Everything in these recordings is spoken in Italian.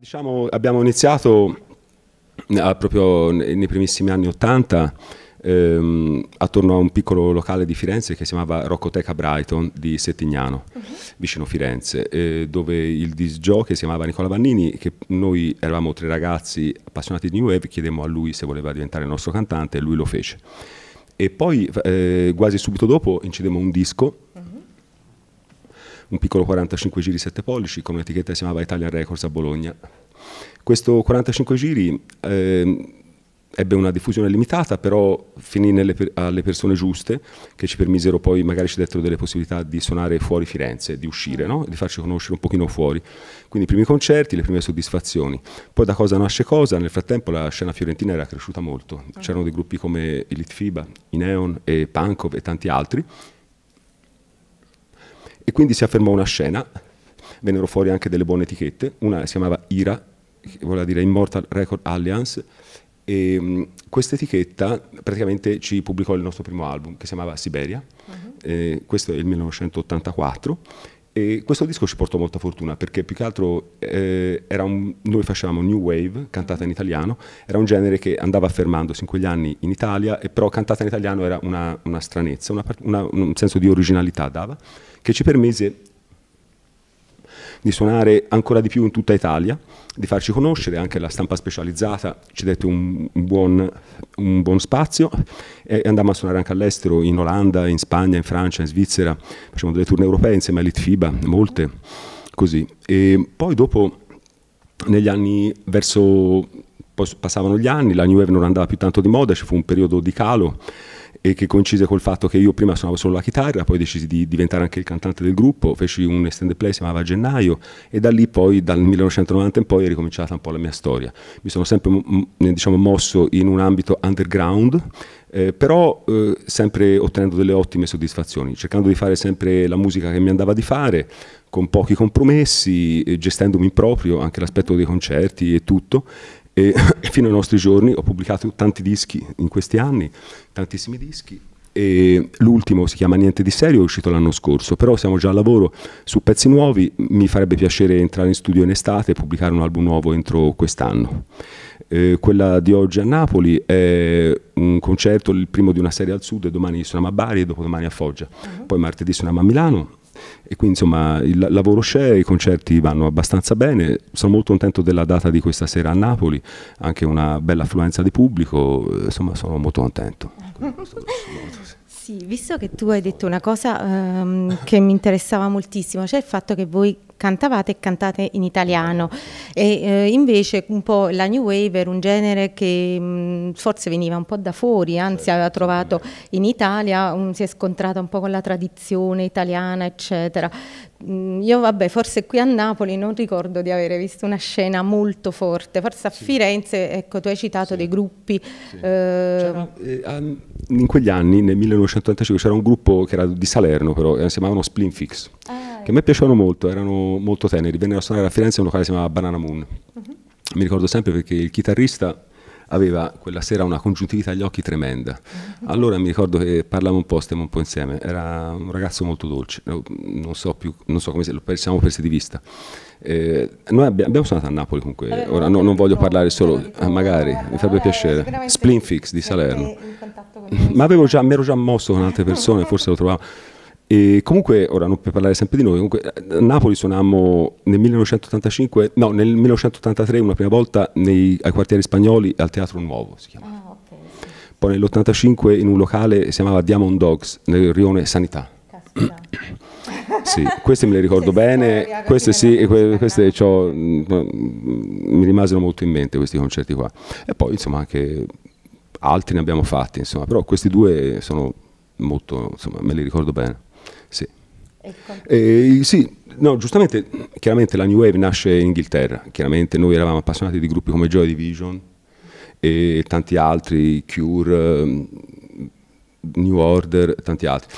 Diciamo, abbiamo iniziato eh, proprio nei primissimi anni Ottanta ehm, attorno a un piccolo locale di Firenze che si chiamava Roccoteca Brighton di Settignano, uh-huh. vicino Firenze, eh, dove il disc jockey si chiamava Nicola Vannini, che noi eravamo tre ragazzi appassionati di New Wave, chiedemmo a lui se voleva diventare il nostro cantante e lui lo fece. E poi eh, quasi subito dopo incidemmo un disco un piccolo 45 giri 7 pollici con un'etichetta che si chiamava Italian Records a Bologna. Questo 45 giri eh, ebbe una diffusione limitata, però finì nelle, alle persone giuste che ci permisero poi, magari ci dettero delle possibilità di suonare fuori Firenze, di uscire, no? di farci conoscere un pochino fuori. Quindi i primi concerti, le prime soddisfazioni. Poi da cosa nasce cosa? Nel frattempo la scena fiorentina era cresciuta molto. C'erano dei gruppi come Elite Fiba, i Neon e Pankov e tanti altri e quindi si affermò una scena, vennero fuori anche delle buone etichette, una si chiamava IRA, che voleva dire Immortal Record Alliance, e um, questa etichetta praticamente ci pubblicò il nostro primo album che si chiamava Siberia, uh-huh. eh, questo è il 1984 e questo disco ci portò molta fortuna perché più che altro eh, un, noi facevamo new wave, cantata in italiano, era un genere che andava affermandosi in quegli anni in Italia, e però cantata in italiano era una, una stranezza, una, una, un senso di originalità dava, che ci permise di suonare ancora di più in tutta Italia, di farci conoscere, anche la stampa specializzata ci dette un, buon, un buon, spazio e andammo a suonare anche all'estero, in Olanda, in Spagna, in Francia, in Svizzera, facevamo delle tournée europee insieme a Litfiba, molte, così. E poi dopo, negli anni verso, passavano gli anni, la New Wave non andava più tanto di moda, ci fu un periodo di calo, e che coincise col fatto che io prima suonavo solo la chitarra, poi decisi di diventare anche il cantante del gruppo, feci un extended play, si chiamava Gennaio e da lì poi dal 1990 in poi è ricominciata un po' la mia storia. Mi sono sempre diciamo, mosso in un ambito underground, eh, però eh, sempre ottenendo delle ottime soddisfazioni, cercando di fare sempre la musica che mi andava di fare, con pochi compromessi, eh, gestendomi proprio anche l'aspetto dei concerti e tutto e fino ai nostri giorni ho pubblicato tanti dischi in questi anni, tantissimi dischi. E l'ultimo si chiama Niente di serio, è uscito l'anno scorso, però siamo già a lavoro su pezzi nuovi, mi farebbe piacere entrare in studio in estate e pubblicare un album nuovo entro quest'anno. Eh, quella di oggi a Napoli è un concerto, il primo di una serie al sud, domani suoniamo a Bari e dopodomani a Foggia, uh-huh. poi martedì suoniamo a Milano e quindi insomma il lavoro c'è, i concerti vanno abbastanza bene, sono molto contento della data di questa sera a Napoli, anche una bella affluenza di pubblico, insomma sono molto contento. Sì, visto che tu hai detto una cosa um, che mi interessava moltissimo, cioè il fatto che voi cantavate e cantate in italiano e eh, invece un po' la New Wave era un genere che mh, forse veniva un po' da fuori, anzi aveva trovato in Italia, um, si è scontrata un po' con la tradizione italiana eccetera. Mm, io vabbè, forse qui a Napoli non ricordo di avere visto una scena molto forte, forse a sì. Firenze, ecco, tu hai citato sì. dei gruppi. Sì. Eh... Eh, in quegli anni, nel 1985, c'era un gruppo che era di Salerno, però eh, si chiamavano Splinfix. Ah che a me piacevano molto, erano molto teneri, vennero a suonare a Firenze in un locale che si chiamava Banana Moon. Uh-huh. Mi ricordo sempre perché il chitarrista aveva quella sera una congiuntività agli occhi tremenda. Uh-huh. Allora mi ricordo che parlavamo un po', stiamo un po' insieme, era un ragazzo molto dolce, non so, più, non so come se lo siamo persi di vista. Eh, noi abbiamo, abbiamo, suonato a Napoli comunque, ora no, non voglio parlare solo, eh, magari, mi farebbe eh, piacere, Splinfix di Salerno. Ma avevo già, mi ero già mosso con altre persone, forse lo trovavo. E comunque, ora non per parlare sempre di noi, comunque a Napoli suonammo nel 1985, no, nel 1983 una prima volta nei, ai quartieri spagnoli al Teatro Nuovo si chiamava. Ah, okay. Poi nell'85 in un locale si chiamava Diamond Dogs nel rione Sanità. sì, queste me le ricordo bene, queste sì, que queste mm, mi rimasero molto in mente questi concerti qua. E poi insomma anche altri ne abbiamo fatti, insomma, però questi due sono molto, insomma, me li ricordo bene. Sì. Eh, sì, no, giustamente, chiaramente la New Wave nasce in Inghilterra, chiaramente noi eravamo appassionati di gruppi come Joy Division e tanti altri, Cure, New Order, tanti altri.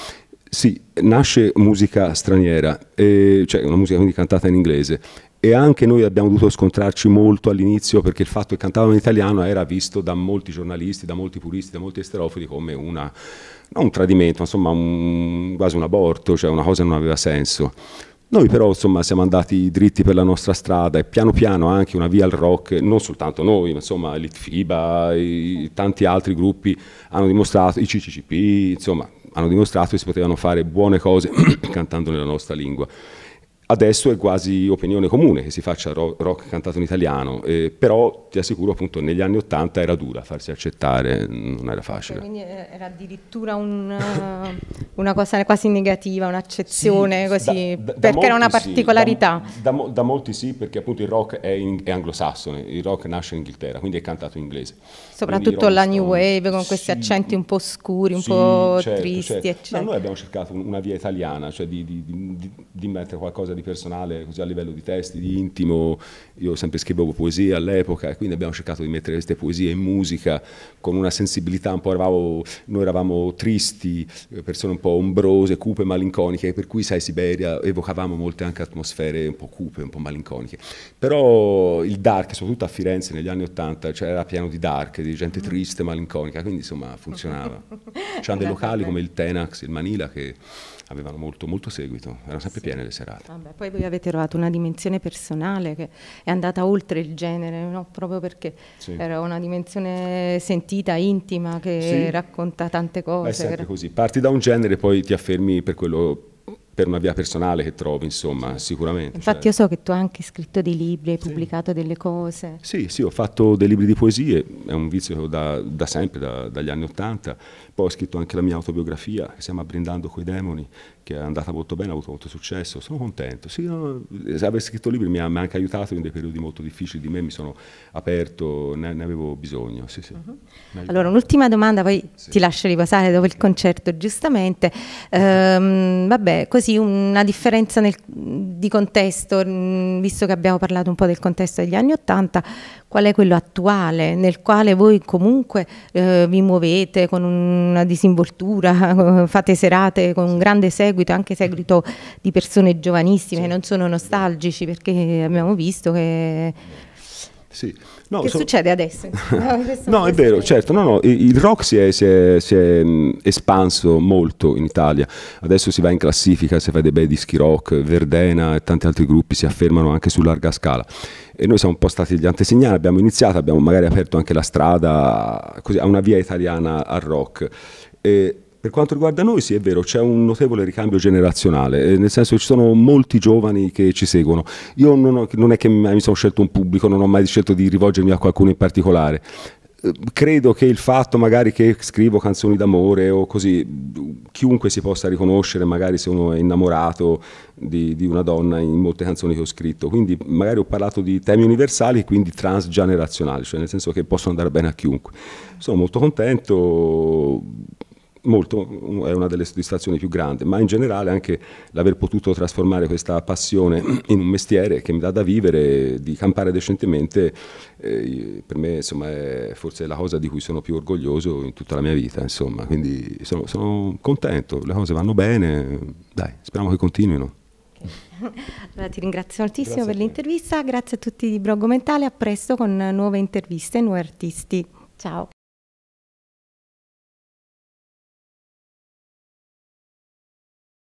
Sì, nasce musica straniera, eh, cioè una musica quindi cantata in inglese e anche noi abbiamo dovuto scontrarci molto all'inizio perché il fatto che cantavano in italiano era visto da molti giornalisti, da molti puristi, da molti esterofili come una non un tradimento, insomma un, quasi un aborto, cioè una cosa che non aveva senso. Noi però insomma siamo andati dritti per la nostra strada e piano piano anche una via al rock, non soltanto noi, ma insomma Elite FIBA, i, tanti altri gruppi hanno dimostrato, i CCCP, insomma hanno dimostrato che si potevano fare buone cose cantando nella nostra lingua. Adesso è quasi opinione comune che si faccia rock cantato in italiano, eh, però ti assicuro appunto negli anni Ottanta era dura farsi accettare, non era facile. Quindi era addirittura un, eh, una cosa quasi negativa, un'accezione sì, così, da, da, perché da era una particolarità. Sì, da, da, molti sì, perché appunto il rock è, in, è, anglosassone, il rock nasce in Inghilterra, quindi è cantato in inglese. Soprattutto la New Wave con questi sì, accenti un po' scuri, un po' certo, tristi. Certo. No, noi abbiamo cercato una via italiana, cioè di, di, di, di mettere qualcosa di di personale, così a livello di testi, di intimo. Io sempre scrivevo poesia all'epoca e quindi abbiamo cercato di mettere queste poesie in musica con una sensibilità un po', eravamo, noi eravamo tristi, persone un po' ombrose, cupe, malinconiche, per cui sai Siberia evocavamo molte anche atmosfere un po' cupe, un po' malinconiche. Però il dark, soprattutto a Firenze negli anni Ottanta, cioè era pieno di dark, di gente triste, malinconica, quindi insomma funzionava. C'erano dei locali come il Tenax, il Manila che avevano molto, molto seguito, erano sempre sì. piene le serate. Vabbè, poi voi avete trovato una dimensione personale che è andata oltre il genere, no? proprio perché sì. era una dimensione sentita, intima, che sì. racconta tante cose. È sempre così, parti da un genere e poi ti affermi per quello per una via personale che trovi, insomma, sicuramente. Infatti cioè. io so che tu hai anche scritto dei libri, hai sì. pubblicato delle cose. Sì, sì, ho fatto dei libri di poesie, è un vizio che ho da, da sempre, da, dagli anni Ottanta. Poi ho scritto anche la mia autobiografia, che si chiama Brindando coi demoni, che è andata molto bene, ha avuto molto successo. Sono contento. Sì, no, aver scritto libri mi ha, mi ha, anche aiutato in dei periodi molto difficili di me, mi sono aperto, ne, ne avevo bisogno. Sì, sì. Uh-huh. Allora, un'ultima domanda, poi ti lascio riposare dopo il concerto, giustamente. Ehm, vabbè, così una differenza nel, di contesto, visto che abbiamo parlato un po' del contesto degli anni Ottanta, qual è quello attuale, nel quale voi comunque eh, vi muovete con una disinvoltura, fate serate con un grande seguito, anche seguito di persone giovanissime che non sono nostalgici, perché abbiamo visto che... Sì. No, che so... succede adesso? no, è vero, certo, no, no, il rock si è, si, è, si è, espanso molto in Italia, adesso si va in classifica, si fa dei bei dischi rock, Verdena e tanti altri gruppi si affermano anche su larga scala e noi siamo un po' stati gli antesignani, abbiamo iniziato, abbiamo magari aperto anche la strada così, a una via italiana al rock. E per quanto riguarda noi, sì, è vero, c'è un notevole ricambio generazionale, eh, nel senso che ci sono molti giovani che ci seguono. Io non, ho, non è che mi sono scelto un pubblico, non ho mai scelto di rivolgermi a qualcuno in particolare eh, credo che il fatto magari che scrivo canzoni d'amore o così, chiunque si possa riconoscere, magari se uno è innamorato di, di, una donna in molte canzoni che ho scritto, quindi magari ho parlato di temi universali quindi transgenerazionali, cioè nel senso che possono andare bene a chiunque. Sono molto contento molto, è una delle soddisfazioni più grandi, ma in generale anche l'aver potuto trasformare questa passione in un mestiere che mi dà da vivere, di campare decentemente, eh, per me insomma, è forse la cosa di cui sono più orgoglioso in tutta la mia vita, insomma. quindi sono, sono contento, le cose vanno bene, dai, speriamo che continuino. Allora, ti ringrazio moltissimo grazie per l'intervista, grazie a tutti di Brogo Mentale, a presto con nuove interviste nuovi artisti. Ciao.